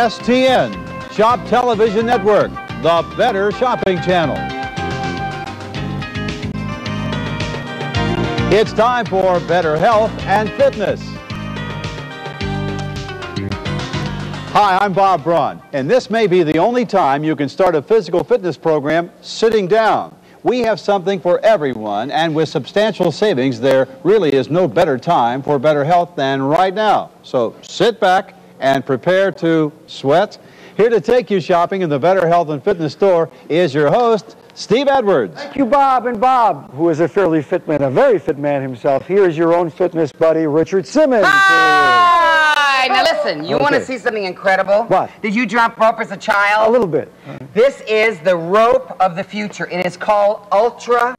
STN, Shop Television Network, the better shopping channel. It's time for better health and fitness. Hi, I'm Bob Braun, and this may be the only time you can start a physical fitness program sitting down. We have something for everyone, and with substantial savings, there really is no better time for better health than right now. So sit back and prepare to sweat. Here to take you shopping in the Better Health and Fitness store is your host, Steve Edwards. Thank you, Bob. And Bob, who is a fairly fit man, a very fit man himself, here is your own fitness buddy, Richard Simmons. Hi! Now listen, you want to see something incredible? What? Did you jump rope as a child? A little bit. This is the rope of the future. It is called Ultra